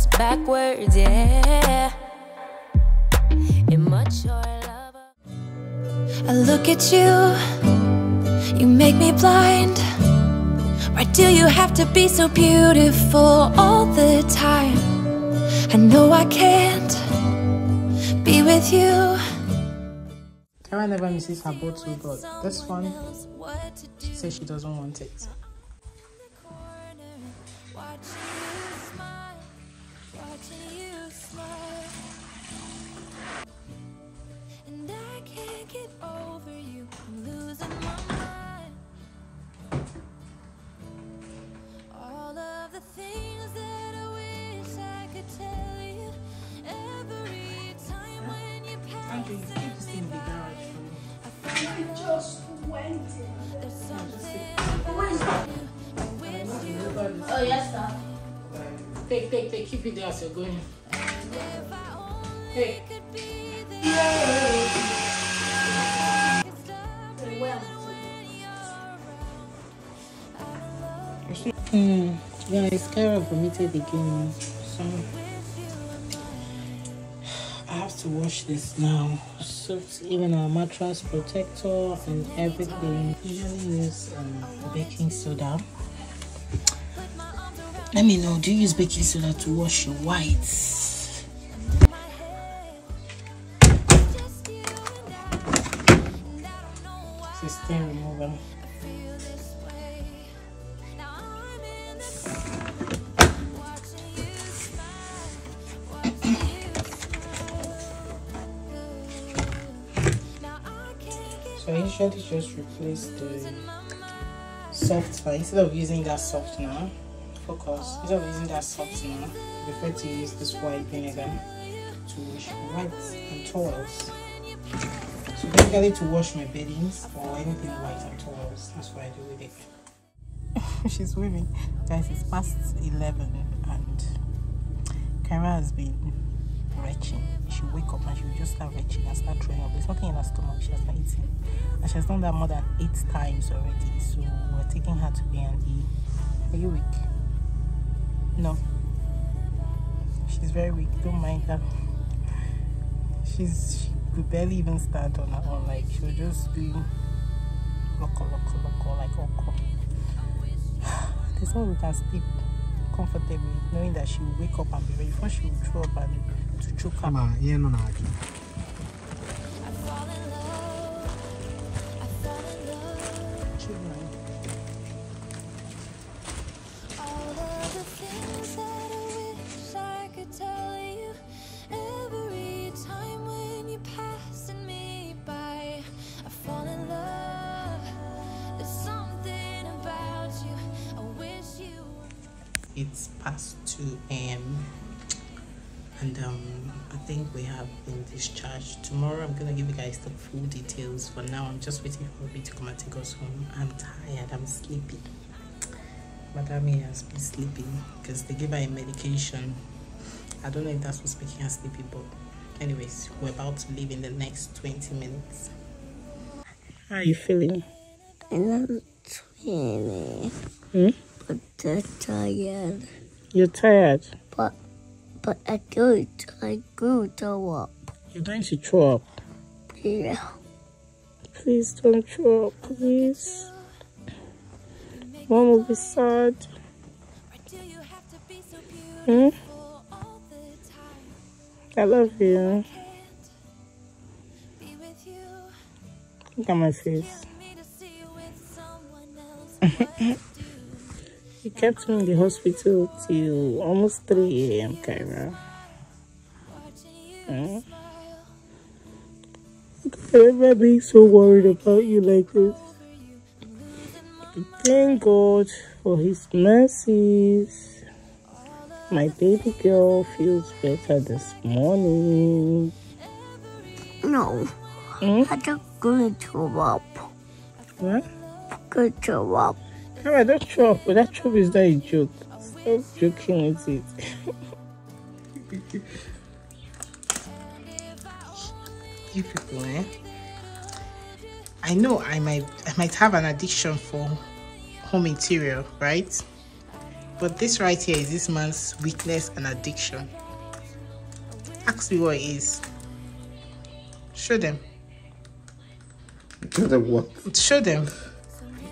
steps backwards, yeah. Immature lover. I look at you, you make me blind. Why do you have to be so beautiful all the time? I know I can't be with you. Kara never misses her bottle, but this one, says she doesn't want it. You pass Andrew, you keep this in the garage for me. just went in. there's something Where is that? I wish you Oh, yes, sir. Take, take, take, keep it there as you're going. if I only Hey. could there. Could stop Well, Hmm. Yeah, it's Kara vomited again. So I have to wash this now. So even our mattress protector and everything. Usually use um, baking soda. Let me know. Do you use baking soda to wash your whites? System remover. Usually just replace the soft one instead of using that soft now. Focus. Instead of using that soft now, I prefer to use this white vinegar to wash whites and towels. So basically to wash my beddings or anything white and towels. That's what I do with it. She's swimming. Guys, it's past 11 and Kara has been retching. She'll wake up and she'll just start retching and start throwing up. There's nothing in her stomach. She has not eaten. And she has done that more than eight times already. So we're taking her to A&E. Are you weak? No. She's very weak. Don't mind her. She's she could barely even stand on her own. Like she'll just be loco loco loco like oko. There's no we can sleep comfortably knowing that she will wake up and be ready. Before she will throw up and to choke her. Ma, ihe nọ na-adị. I fall in love. I fall in love. Children. All of the things that I wish I could tell you every time when you're passing me by. I fall in love. There's something about you. I wish you. It's past 2 a.m. and um, I think we have been discharged. Tomorrow I'm gonna give you guys the full details. For now, I'm just waiting for Ruby to come and take us home. I'm tired. I'm sleepy. Madame has been sleeping because they gave her a medication. I don't know if that's what's making her sleepy, but anyways, we're about to leave in the next 20 minutes. How are you feeling? I'm swimming, Hmm? but I'm tired. You're tired. But, but I do, I do throw up. You're going to throw up. Yeah. Please don't throw up, please. Mom will be sad. Why do you have to be so Hmm? beautiful all the time? I love you. Be with you. Look at my face. Me to see you with someone else. You kept me in the hospital till almost 3 a.m., Kyra. Hmm? I never being so worried about you like this. Thank God for His mercies. My baby girl feels better this morning. No, Hmm? I just go throw up. What? Go throw up. Kyra, don't throw up. That trouble is not a joke. Stop joking with it. you people, eh? I know I might I might have an addiction for home interior, right? But this right here is this man's weakness and addiction. Ask me what it is. Show them. Show them what? Show them.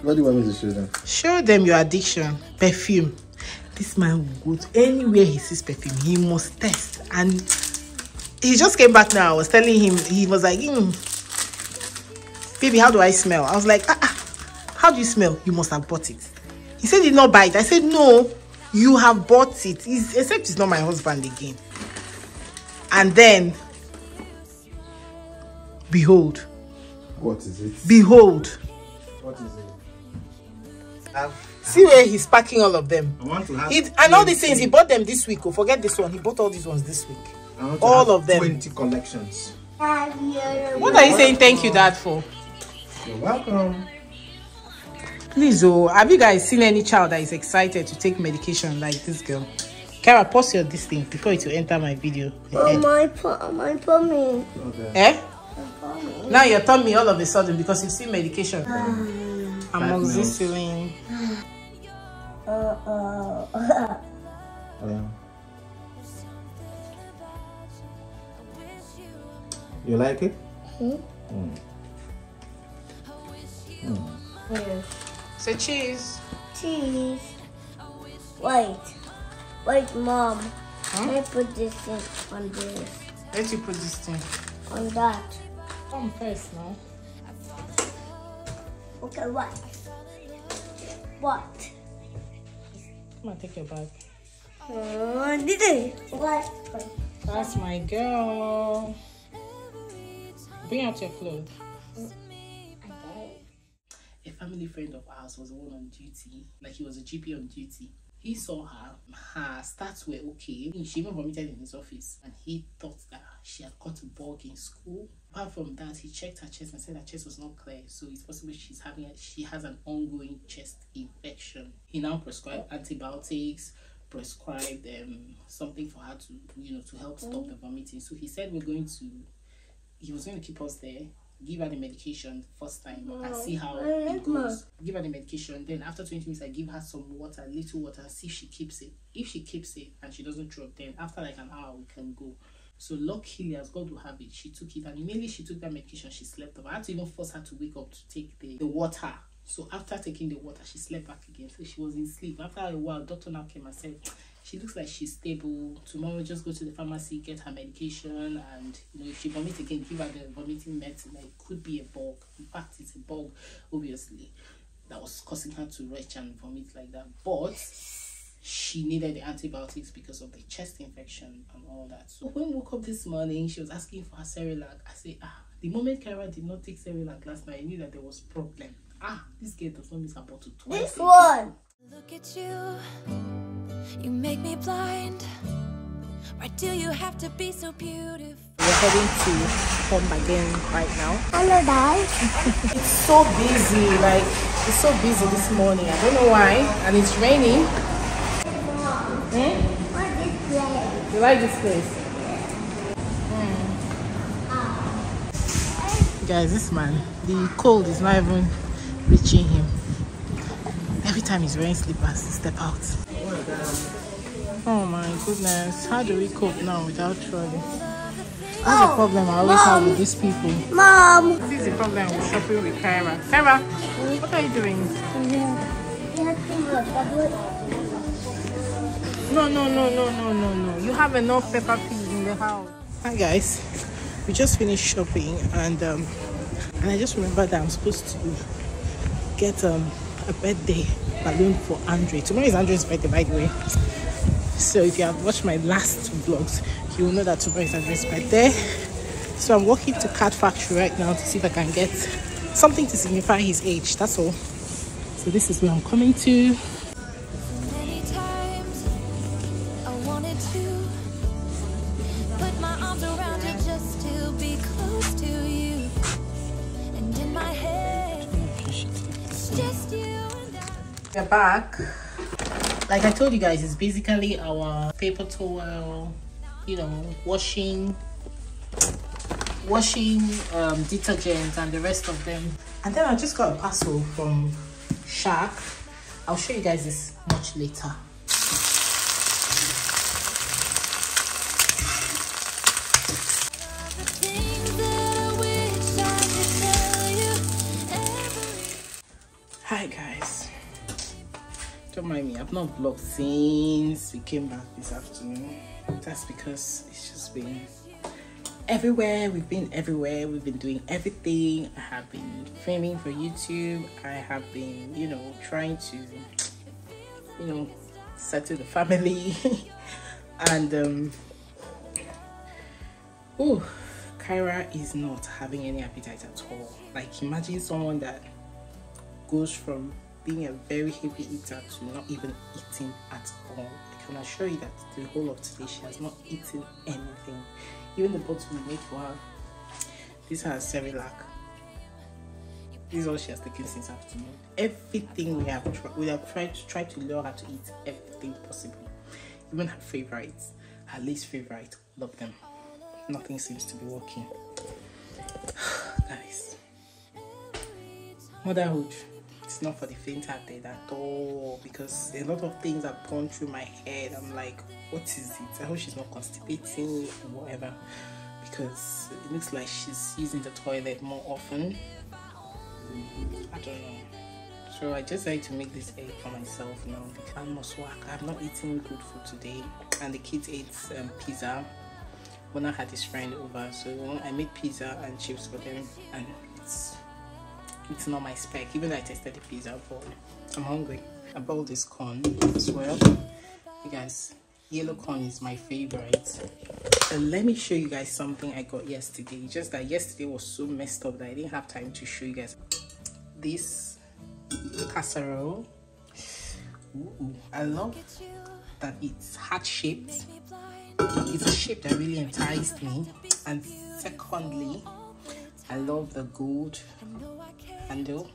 What do you want me to show them? Show them your addiction. Perfume. This man will go to anywhere he sees perfume. He must test. And he just came back now. I was telling him, he was like, mm, baby, how do I smell? I was like, ah, ah, how do you smell? You must have bought it. He said he did not buy it. I said, no, you have bought it. He's, except it's not my husband again. And then, behold, What is it? behold. What is it? I've, See where he's packing all of them. I want to have. He, and all these things, he bought them this week. Oh, forget this one. He bought all these ones this week. I want to all have of them. 20 collections. What are you saying thank you, Dad, for? You're welcome. Please, oh, have you guys seen any child that is excited to take medication like this girl? Kara, pause your this thing before it will enter my video. Oh, my, pu- my tummy. Okay. eh? My tummy. Now you're telling me all of a sudden because you've seen medication. Five Amoxicillin. Uh, uh, Yeah. You like it? Say cheese. cheese. Wait. Wait, Mom. Can I put this thing on this? Let you put this thing. On that. Come first now. Okay, what? What? Come on, take your bag. Uh, did it? What? That's my girl. Bring out your clothes. Okay. a family friend of ours was the one on duty, like he was a GP on duty. He saw her, her stats were okay. She even vomited in his office, and he thought that she had caught a bug in school. Apart from that, he checked her chest and said her chest was not clear, so it's possible she's having a, she has an ongoing chest infection. He now prescribed antibiotics, prescribed um something for her to you know to help stop the vomiting. So he said we're going to he was going to keep us there, give her the medication first time and see how it goes. Give her the medication, then after 20 minutes, I give her some water, little water, see if she keeps it. If she keeps it and she doesn't drop, then after like an hour, we can go. So luckily, as God will have it, she took it, and immediately she took that medication, she slept off. I had to even force her to wake up to take the, the water. So after taking the water, she slept back again. So she was in sleep. After a while, doctor now came and said, she looks like she's stable. Tomorrow, just go to the pharmacy, get her medication, and you know if she vomits again, give her the vomiting medicine. Like, it could be a bug. In fact, it's a bug, obviously, that was causing her to retch and vomit like that. But she needed the antibiotics because of the chest infection and all that. So when we woke up this morning, she was asking for her Cerelac. I said, ah, the moment Kara did not take Cerelac last night, I knew that there was problem. Ah, this girl does not miss her bottle twice. This one. Look at you, you make me blind. Why do you have to be so beautiful? We're heading to home again right now. Hello, guys. It's so busy, like it's so busy this morning. I don't know why, and it's raining. Hmm? What is this? You like this place? Guys, this man, the cold is not even reaching him. Every time he's wearing slippers, he step out. Oh my goodness, how do we cope now without trolley? That's the problem I always have with these people. Mom. This is the problem with shopping with Kyra. Kyra, what are you doing? No, no, no, no, no, no, no. You have enough Peppa Pig in the house. Hi guys, we just finished shopping and um, and I just remembered that I'm supposed to get um a birthday balloon for Andre. Tomorrow is Andre's birthday, by the way. So if you have watched my last vlogs, you will know that tomorrow is Andre's birthday. So I'm walking to Card Factory right now to see if I can get something to signify his age. That's all. So this is where I'm coming to. Back. Like I told you guys, it's basically our paper towel, you know, washing, washing um, detergent and the rest of them. And then I just got a parcel from Shark. I'll show you guys this much later. I've not vlogged since we came back this afternoon. That's because it's just been everywhere. We've been everywhere. We've been doing everything. I have been filming for YouTube. I have been, you know, trying to, you know, settle the family. and um oh Kyra is not having any appetite at all. Like imagine someone that goes from being a very heavy eater to not even eating at all. I can assure you that the whole of today she has not eaten anything. Even the bottle we made for her, this has Cerelac. This is all she has taken since afternoon. Everything we have tried, we have tried to try to lure her to eat everything possible. Even her favorites, her least favorite, all of them. Nothing seems to be working. Guys, motherhood it's not for the faint-hearted at all because a lot of things have gone through my head. I'm like what is it? I hope she's not constipating or whatever. Because it looks like she's using the toilet more often. I don't know. So i just like to make this egg for myself now. Because i must work. I'm not eating good food today. And the kids ate um, pizza. When i had this friend over. So i made pizza and chips for them and it's it's not my spec. Even though i tested the pizza but i'm hungry. I bought this corn as well. You guys yellow corn is my favorite. And let me show you guys something i got yesterday. Just that yesterday was so messed up that i didn't have time to show you guys. This casserole. Ooh, i love that it's heart shaped it's a shape that really enticed me. And secondly i love the gold handle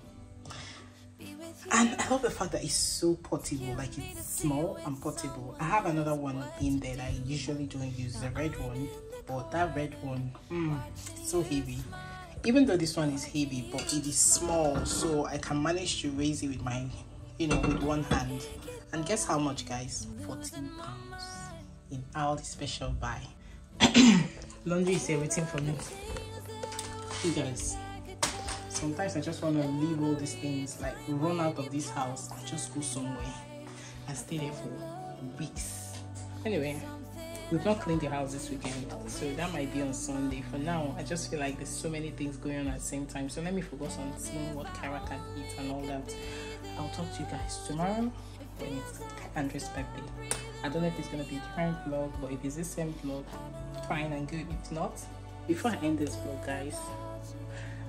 and I love the fact that it's so portable like it's small and portable. I have another one in there that I usually don't use the red one. But that red one mm, so heavy. Even though this one is heavy but it is small so I can manage to raise it with my you know with one hand. And guess how much guys? 14 pounds in our special buy. Laundry is everything for me. You guys sometimes I just want to leave all these things, like run out of this house and just go somewhere and stay there for weeks. Anyway, we've not cleaned the house this weekend, so that might be on Sunday. For now, I just feel like there's so many things going on at the same time. So let me focus on seeing what Kara can eat and all that. I'll talk to you guys tomorrow when it's Andre's birthday. I don't know if it's gonna be a different vlog, but if it's the same vlog, fine and good. If not, before I end this vlog, guys,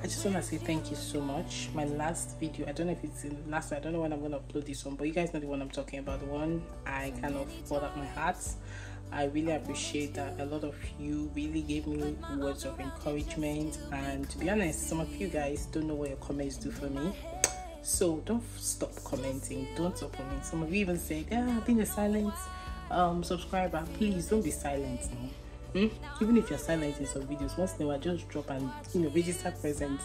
I just want to say thank you so much. My last video, I don't know if it's in last, I don't know when I'm going to upload this one, but you guys know the one I'm talking about, the one I kind of poured out my heart. I really appreciate that a lot of you really gave me words of encouragement, and to be honest, some of you guys don't know what your comments do for me. So don't stop commenting, don't stop commenting. Some of you even said, Yeah, being a silent um, subscriber, please don't be silent now Hmm? Even if you're silent in some videos, once in a while, just drop and you know register present.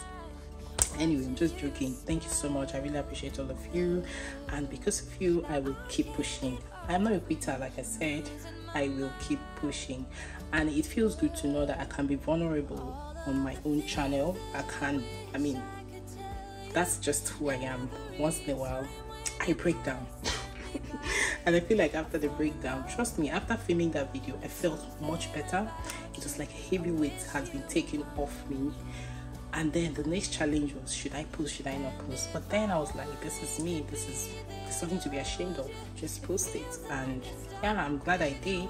Anyway, I'm just joking. Thank you so much. I really appreciate all of you, and because of you, I will keep pushing. I'm not a quitter, like I said. I will keep pushing, and it feels good to know that I can be vulnerable on my own channel. I can. I mean, that's just who I am. Once in a while, I break down. and I feel like after the breakdown, trust me, after filming that video, I felt much better. It was like a heavy weight has been taken off me. And then the next challenge was should I post, should I not post? But then I was like, this is me, this is something to be ashamed of. Just post it. And yeah, I'm glad I did.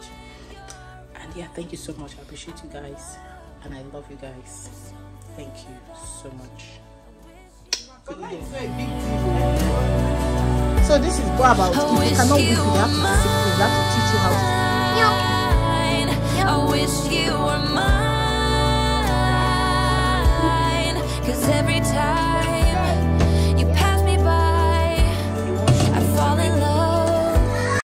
And yeah, thank you so much. I appreciate you guys. And I love you guys. Thank you so much. So this is what about if you? Cannot whip, you have to discipline, you have to teach you how to. Every time you pass me by I fall in love.